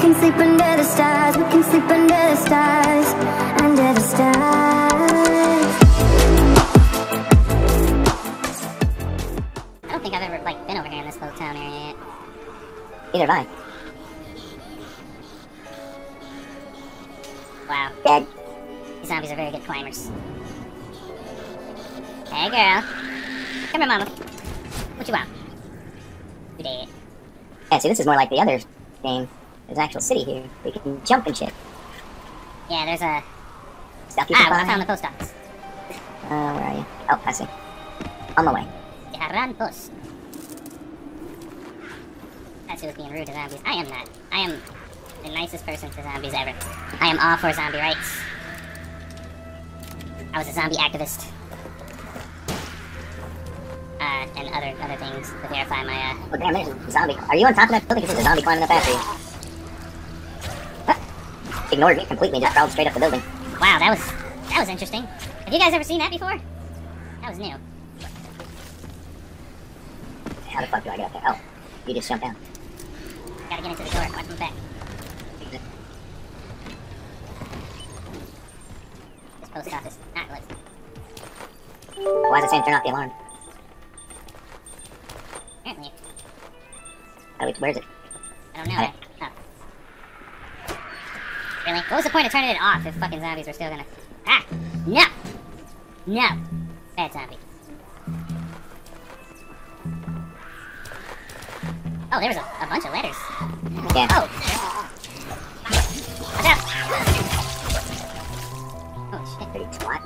can sleep under the stars. We can sleep under the stars. Under the stars. I don't think I've ever like been over here in this little town area yet. Neither have I. Wow, Dead. these zombies are very good climbers. Hey girl. Come here, mama. What you want? You dead. Yeah, see, this is more like the other game. There's an actual city here. We can jump and shit. Yeah, there's a... Stuff you Ah, can well, I found the post office. Uh, where are you? Oh, I see. On the way. The Harran Post. That's who was being rude to zombies. I am not. I am the nicest person to zombies ever. I am all for zombie rights. I was a zombie activist. Uh, and other other things to verify my, uh... Oh, damn, there's a zombie. Are you on top of that building? Because there's a zombie climbing up after you. Ignored me completely and just crawled straight up the building. Wow, that was... That was interesting. Have you guys ever seen that before? That was new. How the fuck do I get up there? Oh, you just jump down. Gotta get into the door. Watch my back. This post office. Not let's Why is it saying turn off the alarm? apparently Oh, wait, where is it? I don't know. Alright. Really? What was the point of turning it off if fucking zombies were still gonna... Ah! No! No! Bad zombie. Oh, there was a, a bunch of letters. Yeah. Oh! Watch out! Oh, shit. Pretty twat.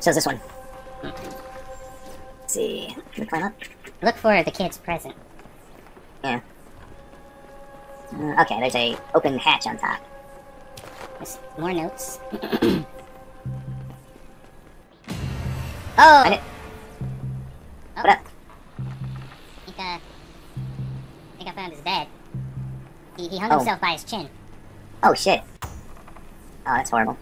So is this one. Let's see. Can we climb up? Look for the kid's present. Yeah. Uh, okay, there's a open hatch on top. There's more notes. oh! I did- Oh. What up? I think, uh, I think I found his dad. He, he hung Oh. himself by his chin. Oh shit. Oh, that's horrible.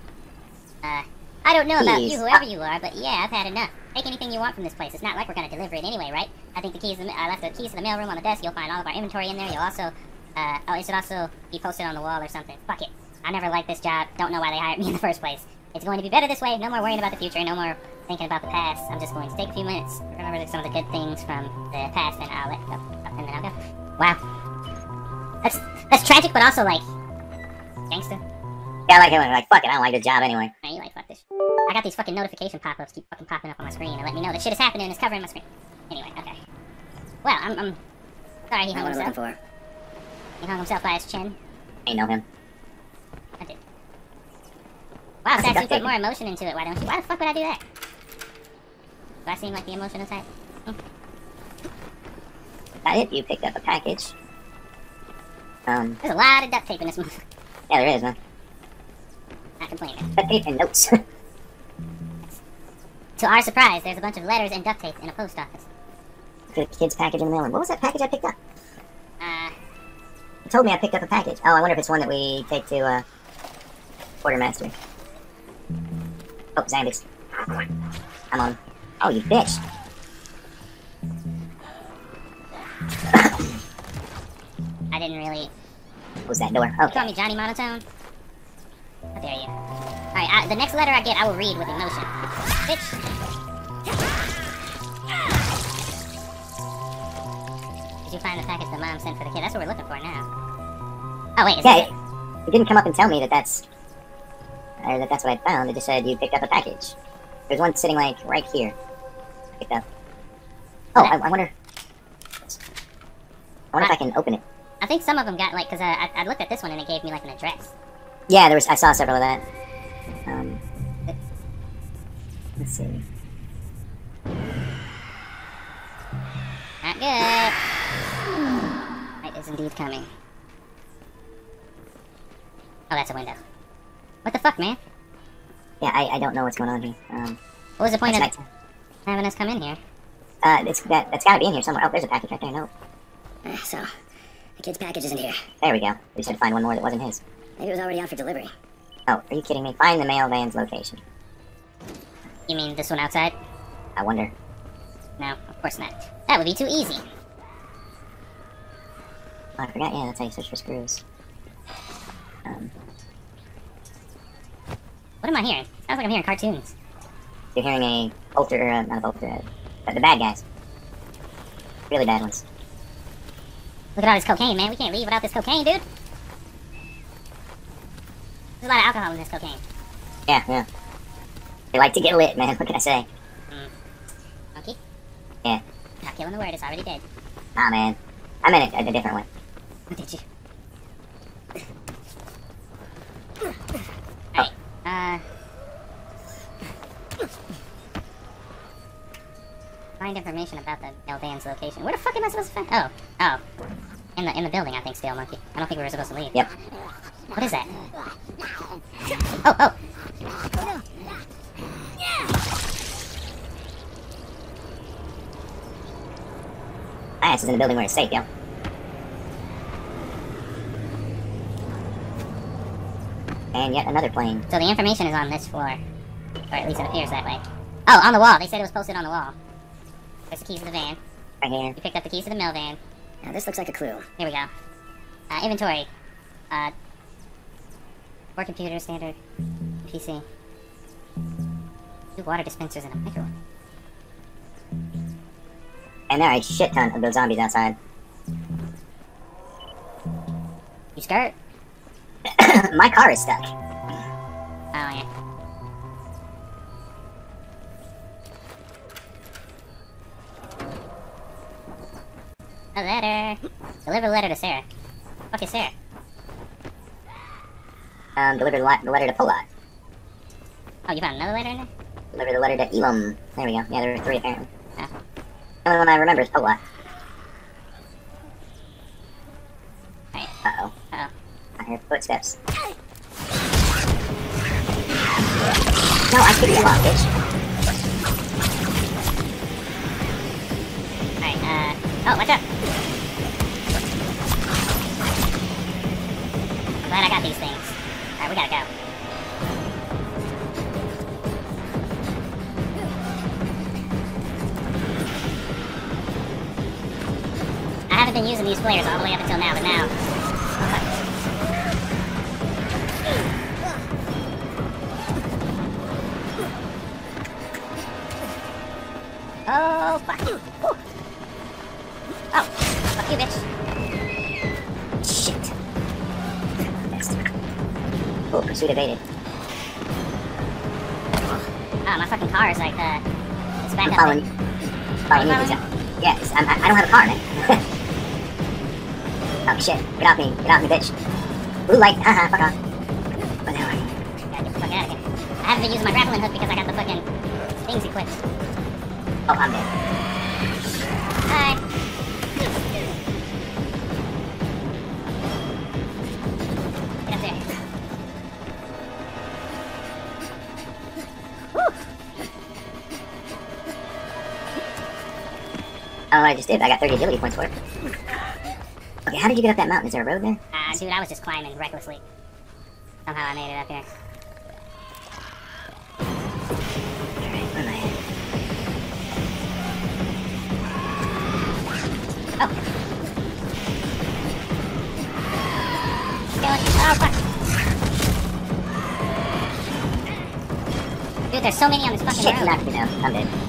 Uh, I don't know about you, whoever you are, but yeah, I've had enough. Take anything you want from this place. It's not like we're gonna deliver it anyway, right? I think the keys. I left the keys to the mailroom on the desk. You'll find all of our inventory in there. You'll also, uh, oh, it should also be posted on the wall or something. Fuck it. I never liked this job. Don't know why they hired me in the first place. It's going to be better this way. No more worrying about the future. No more thinking about the past. I'm just going to take a few minutes, remember some of the good things from the past, and I'll let go. And then I'll go. Wow. That's that's tragic, but also like gangster. Yeah, I like it when like, fuck it, I don't like this job anyway. Man, you like fuck this. I got these fucking notification pop-ups keep fucking popping up on my screen and let me know that shit is happening and it's covering my screen. Anyway, okay. Well, I'm, I'm sorry he hung What am I himself. for? He hung himself by his chin. Ain't know him. I did. Wow, That's Sax, you put more emotion into it. Why don't you? Why the fuck would I do that? Do I seem like the emotional type? That it? You picked up a package. Um, There's a lot of duct tape in this movie. yeah, there is, man. Not complaining. And notes. To our surprise, there's a bunch of letters and duct tape in a post office. the kid's package in the mail. What was that package I picked up? Uh, told me I picked up a package. Oh, I wonder if it's one that we take to, uh, Quartermaster. Oh, Zambix. I'm on. Oh, you bitch. I didn't really. Close that door. You call me Johnny Monotone? How dare you? Alright, I- the next letter I get, I will read with emotion. Bitch! Did you find the package the mom sent for the kid? That's what we're looking for now. Oh, wait, is Yeah, it, it? didn't come up and tell me that that's, or that that's what I found. It just said you picked up a package. There's one sitting like right here. I picked up. Oh, I, I wonder. I wonder if I can open it. I think some of them got, like, because uh, I, I looked at this one and it gave me, like, an address. Yeah, there was. I saw several of that. Um, let's see. Not good. It is indeed coming. Oh, that's a window. What the fuck, man? Yeah, I, I don't know what's going on here. Um, What was the point of nighttime. having us come in here? Uh, it's that that's got to be in here somewhere. Oh, there's a package right there. No, Uh, so, the kid's package isn't here. there we go. We should find one more that wasn't his. Maybe it was already out for delivery. Oh, are you kidding me? Find the mail van's location. You mean this one outside? I wonder. No, of course not. That would be too easy. Oh, I forgot. Yeah, that's how you search for screws. Um, What am I hearing? Sounds like I'm hearing cartoons. you're hearing a Volter, uh, not a Volter, uh, but the bad guys. Really bad ones. Look at all this cocaine, man. We can't leave without this cocaine, dude. There's a lot of alcohol in this cocaine. Yeah, yeah. They like to get lit, man. What can I say? Monkey? Yeah. Not killing the word. It's already dead. Nah, man. I meant it a, a different way. Did you? Alright. Uh. Find information about the Elvan's location. Where the fuck am I supposed to find? Oh. Oh. In the in the building, I think, still, monkey. I don't think we were supposed to leave. Yep. What is that? Oh, oh. My ass is in the building where it's safe, yo. And yet another plane. So the information is on this floor. Or at least it appears that way. Oh, on the wall. They said it was posted on the wall. There's the keys to the van. Right here. You picked up the keys to the mill van. Now this looks like a clue. Here we go. Uh, inventory. Uh, four computer standard PC. Two water dispensers and a microwave. And there are a shit ton of those zombies outside. You skirt? My car is stuck. Oh, yeah. A letter. Deliver a letter to Sarah. Fuck is Sarah? Um, deliver the, letter to Polot. Oh, you found another letter in there? Deliver the letter to Elam. There we go. Yeah, there were three apparently. Oh. The only one I remember is Polot. Right. Uh-oh. Uh-oh. I hear footsteps. No, I kicked you off, bitch. Alright, uh... Oh, watch out! I'm glad I got these things. We gotta go. I haven't been using these flares all the way up until now, but now... Oh, fuck. Whew. Oh, fuck you, bitch. Oh, pursuit evaded. Oh, my fucking car is like, uh, it's back up. following. Following you, Following Lisa. Yes, I'm, I, I don't have a car, man. oh shit! Get off me! Get off me, bitch! Blue light! Haha, fuck off! Where the hell are you? Gotta get the fuck out of here. I haven't been using my grappling hook because I got the fucking things equipped. Oh, I'm dead. What I just did. I got 30 agility points for it. Okay, how did you get up that mountain? Is there a road there? Ah, dude, I was just climbing recklessly. Somehow I made it up here. Alright, where am I at? Oh. Oh, fuck. Dude, there's so many on this fucking Shit, road. knocked me down. I'm dead.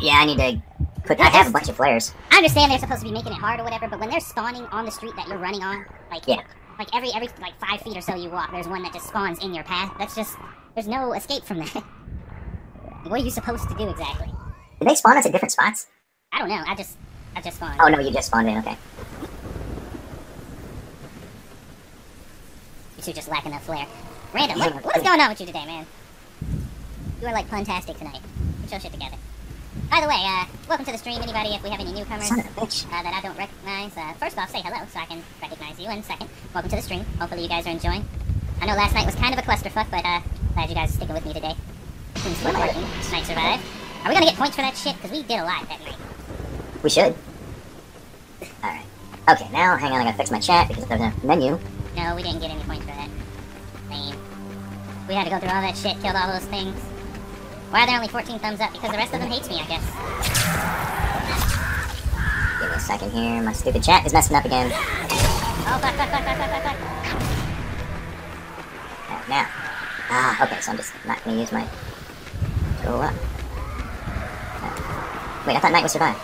Yeah, I need to put. I I have a bunch of flares. I understand they're supposed to be making it hard or whatever, but when they're spawning on the street that you're running on, like Yeah. like every every like five feet or so you walk, there's one that just spawns in your path. That's just there's no escape from that. what are you supposed to do exactly? Did they spawn us at different spots? I don't know. I just I just spawned. Oh no, you just spawned in. Okay. You two just lacking that flair. Random, what, what is going on with you today, man? You are like puntastic tonight. Get your shit together. By the way, uh, welcome to the stream, anybody. If we have any newcomers uh, of a bitch. that I don't recognize, uh, first off, say hello so I can recognize you. And second, welcome to the stream. Hopefully you guys are enjoying. I know last night was kind of a clusterfuck, but uh, glad you guys are sticking with me today. Things were working. Night survived. Are we gonna get points for that shit? Because we did a lot that night. We should. Alright. Okay, now, hang on, I gotta fix my chat because there's a menu. No, we didn't get any points for that. Lame. We had to go through all that shit, killed all those things. Why are there only 14 thumbs up? Because the rest of them hates me, I guess. Give me a second here. My stupid chat is messing up again. Oh, fuck, fuck, fuck, fuck, fuck, fuck, fuck. Alright, now. Ah, okay, so I'm just not gonna use my... Go up. Uh, Wait, I thought Night would survive.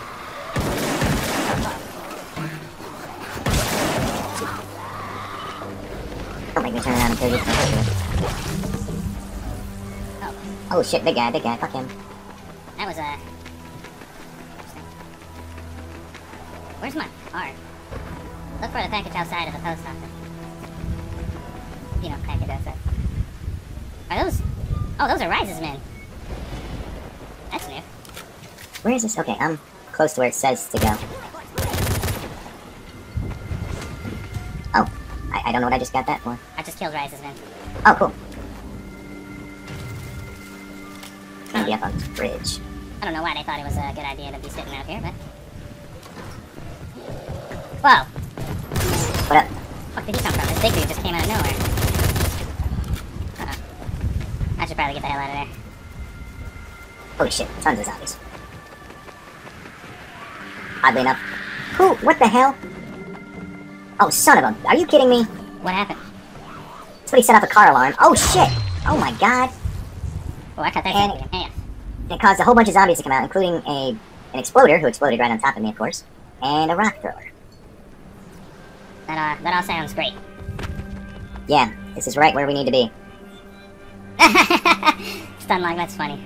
Don't make me turn around and kill you. Oh, shit, big guy, big guy, fuck him. that was a... Where's my card? Look for the package outside of the post office. You know, package outside. Are those... Oh, those are Rais's men. That's new. Where is this? Okay, I'm close to where it says to go. Oh, I, I don't know what I just got that for. I just killed Rais's men. Oh, cool. Be up on this bridge. I don't know why they thought it was a good idea to be sitting out here, but... Whoa! What up? fuck did he come from? This big dude just came out of nowhere. Uh-uh. I should probably get the hell out of there. Holy shit, tons of zombies. Oddly enough. Who? What the hell? Oh, son of a... Are you kidding me? What happened? Somebody set off a car alarm. Oh, shit! Oh my god. Oh, I cut that And- thing in half. It caused a whole bunch of zombies to come out, including a an exploder, who exploded right on top of me, of course, and a rock thrower. That, uh, that all sounds great. Yeah, this is right where we need to be. Stun log, that's funny.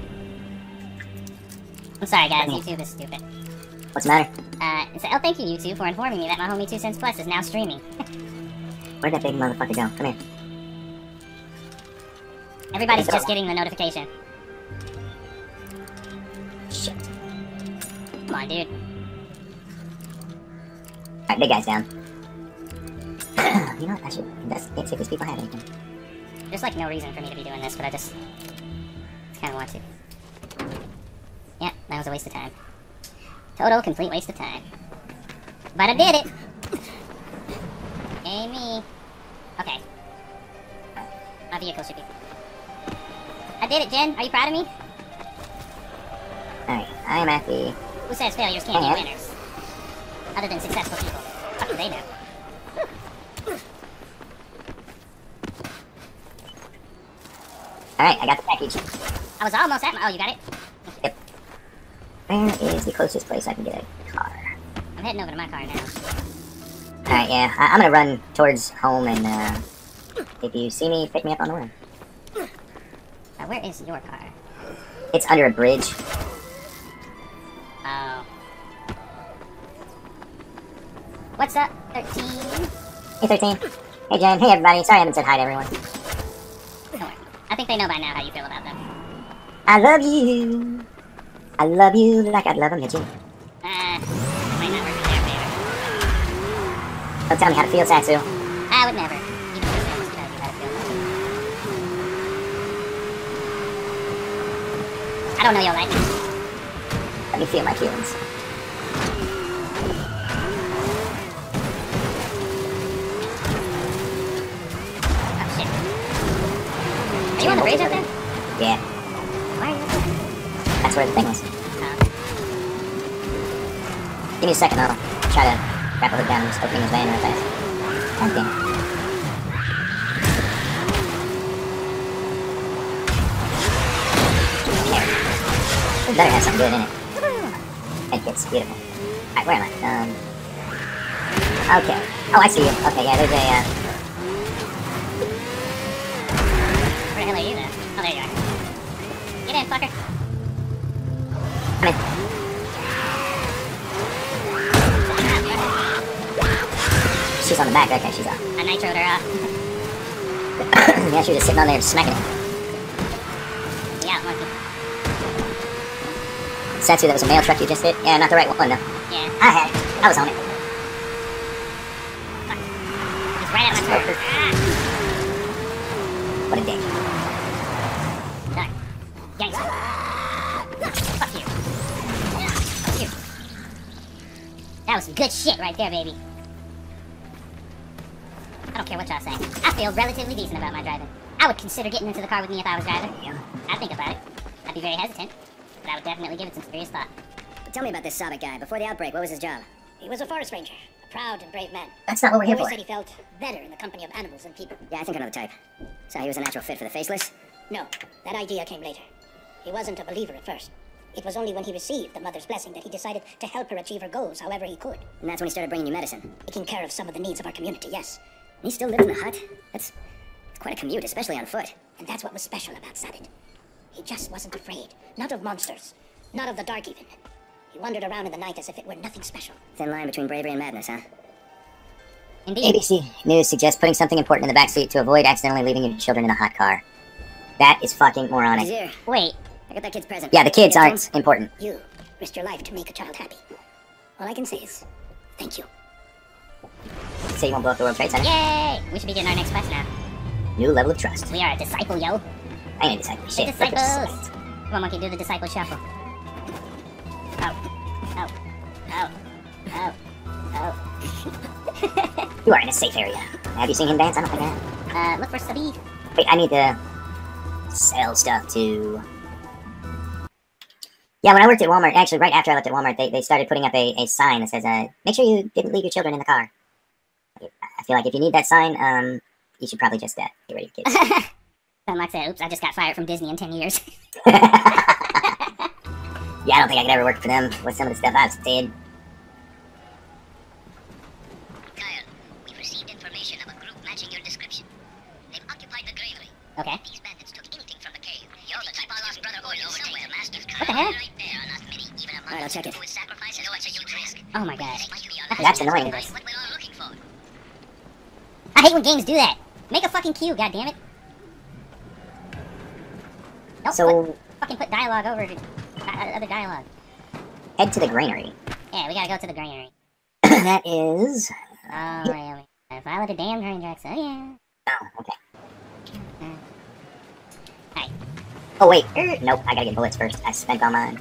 I'm sorry, guys. YouTube is stupid. What's the matter? Uh, it's, oh, thank you, YouTube, for informing me that my homie Two Cents Plus is now streaming. Where'd that big motherfucker go? Come here. Everybody's just getting the notification. Come on, dude. Alright, big guy's down. you know what? I should investigate, see if these people have anything. There's like no reason for me to be doing this, but I just, just kind of want to. Yeah, that was a waste of time. Total complete waste of time. But I did it. Amy. Okay. My vehicle should be. I did it, Jen. Are you proud of me? Alright, I am at the... Who says failures can't Yeah. be winners? Other than successful people. What do they know? Alright, I got the package. I was almost at my. Oh, you got it? Yep. Where is the closest place I can get a car? I'm heading over to my car now. Alright, yeah, I- I'm gonna run towards home and, uh... If you see me, pick me up on the way. Uh, where is your car? It's under a bridge. What's up, 13? Hey, 13. Hey, Jen. Hey, everybody. Sorry I haven't said hi to everyone. I think they know by now how you feel about them. I love you. I love you like I'd love a midget. Uh, might not work in their favor. Don't tell me how to feel, Satsu. I would never. I was tell you how to feel. I don't know you'll like. Let me feel my feelings. The bridge up there? Yeah, Why are you up that's where the thing was. Oh. Give me a second, I'll try to wrap a hook down and just opening his van real fast. God damn it. There. Better have something good in it. You, it's beautiful. Alright, where am I? Um... Okay. Oh, I see you. Okay, yeah, there's a, uh... Where the hell are you then? Oh, there you are. Get in, fucker. Come in. She's on the back. Okay, she's up. I nitroed her off. yeah, she was just sitting on there smacking it. yeah, monkey. Satsu, that was a mail truck you just hit? Yeah, not the right one, no. Yeah. I had it. I was on it. He's right at my turn. Ah! What a dick. Gangster. Fuck you. Fuck you. That was some good shit right there, baby. I don't care what y'all say. I feel relatively decent about my driving. I would consider getting into the car with me if I was driving. I'd think about it. I'd be very hesitant, but I would definitely give it some serious thought. Tell me about this Sabak guy. Before the outbreak, what was his job? He was a forest ranger, a proud and brave man. That's not what we're here for. said he felt better in the company of animals than people. Yeah, I think I know the type. So he was a natural fit for the faceless? No, that idea came later. He wasn't a believer at first. It was only when he received the mother's blessing that he decided to help her achieve her goals however he could. And that's when he started bringing you medicine. Taking care of some of the needs of our community, yes. And he still lives in the hut? That's, that's quite a commute, especially on foot. And that's what was special about Sadit. He just wasn't afraid. Not of monsters. Not of the dark, even. He wandered around in the night as if it were nothing special. Thin line between bravery and madness, huh? Indeed. ABC News suggests putting something important in the backseat to avoid accidentally leaving your children in a hot car. That is fucking moronic. Wait, I got that kid's present. Yeah, the kids aren't important. You risked your life to make a child happy. All I can say is, thank you. Say you won't blow up the World Trade Center. yay! We should be getting our next quest now. New level of trust. We are a disciple, yo. I ain't a disciple. Shit. this disciples. Come on, monkey, do the disciple shuffle. Oh, oh, oh, oh, oh. You are in a safe area. Have you seen him dance? I don't think I have. Uh, look for Sabi. Wait, I need to sell stuff to. Yeah, when I worked at Walmart, actually, right after I left at Walmart, they, they started putting up a, a sign that says, uh, make sure you didn't leave your children in the car. I feel like if you need that sign, um, you should probably just uh, get rid of your kids. And like I said, oops, I just got fired from Disney in 10 years. yeah, I don't think I could ever work for them with some of the stuff I've said. Kyle, we've received information of a group matching your description. They've occupied the granary. okay. Check it. who would sacrifice such a huge risk. Oh my gosh. This might be That's our That's last annoying. chance to find what we're all looking for. I hate when games do that. Make a fucking queue, goddammit. Don't So, put, fucking put dialogue over to uh, other dialogue. head to the granary. Yeah, we gotta go to the granary. that is. Oh, really? Follow the damn train tracks. Oh, yeah. Oh, okay. Alright. Oh, wait. Er, nope, I gotta get bullets first. I spent all mine.